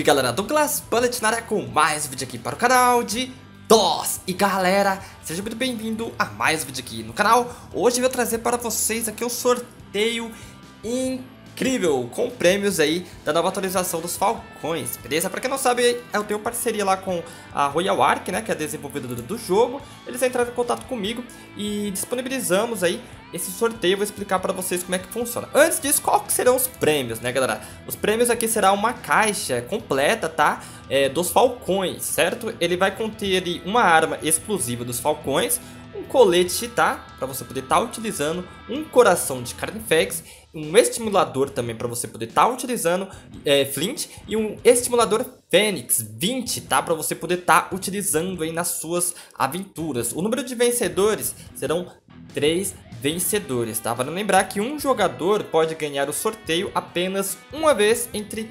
Salve galera, Douglas Bullet na área com mais vídeo aqui para o canal de DOS E galera, seja muito bem-vindo a mais vídeo aqui no canal. Hoje eu vou trazer para vocês aqui um sorteio incrível Com prêmios aí da nova atualização dos Falcões, beleza? Para quem não sabe, eu tenho parceria lá com a Royal Ark, né, que é a desenvolvedora do jogo. Eles entraram em contato comigo e disponibilizamos aí esse sorteio, eu vou explicar para vocês como é que funciona. Antes disso, qual que serão os prêmios, né, galera? Os prêmios aqui será uma caixa completa, tá? É, dos falcões, certo? Ele vai conter ali, uma arma exclusiva dos falcões, um colete, tá? Para você poder estar tá utilizando, um coração de Carnifex, um estimulador também para você poder estar tá utilizando, é, Flint, e um estimulador Fênix 20, tá? Para você poder estar tá utilizando aí nas suas aventuras. O número de vencedores serão 3 vencedores, tá? Vale lembrar que um jogador pode ganhar o sorteio apenas uma vez entre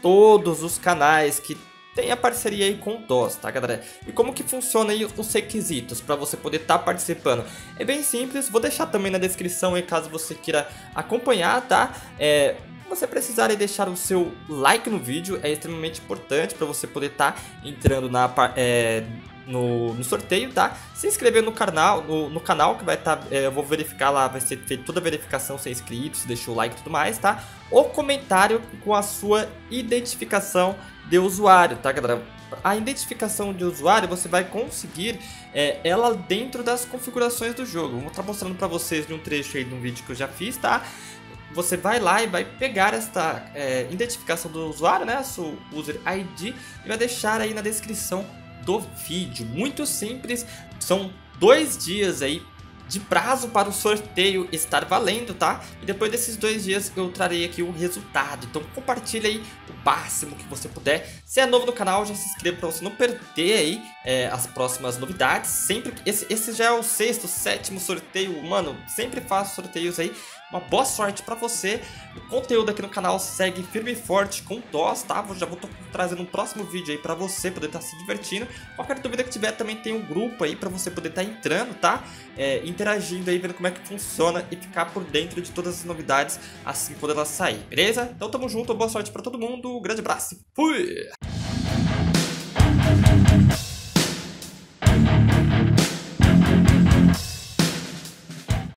todos os canais que tem a parceria aí com o DOS, tá galera? E como que funciona aí os requisitos para você poder estar tá participando? É bem simples, vou deixar também na descrição aí caso você queira acompanhar, tá? É, você precisar deixar o seu like no vídeo, é extremamente importante para você poder estar tá entrando na, é, no, no, sorteio, tá? Se inscrever no canal, no, no canal que vai estar, tá, é, eu vou verificar lá, vai ser feita toda a verificação sem inscritos, se deixou o like e tudo mais, tá? O comentário com a sua identificação de usuário, tá, galera? A identificação de usuário você vai conseguir é, ela dentro das configurações do jogo. Vou estar mostrando para vocês de um trecho aí de um vídeo que eu já fiz, tá? Você vai lá e vai pegar esta é, identificação do usuário, né? Seu user ID e vai deixar aí na descrição do vídeo. Muito simples, são dois dias aí de prazo para o sorteio estar valendo, tá? E depois desses dois dias eu trarei aqui o resultado. Então compartilha aí o máximo que você puder. Se é novo no canal, já se inscreva para você não perder aí é, as próximas novidades. Sempre esse, esse já é o sexto, sétimo sorteio, mano. Sempre faço sorteios aí uma boa sorte para você. O conteúdo aqui no canal segue firme e forte com DOS, tá? Já vou trazendo um próximo vídeo aí para você poder estar tá se divertindo. Qualquer dúvida que tiver também tem um grupo aí para você poder estar tá entrando, tá? É, interagindo aí, vendo como é que funciona e ficar por dentro de todas as novidades assim quando elas sair, beleza? Então tamo junto, boa sorte para todo mundo, um grande abraço, fui!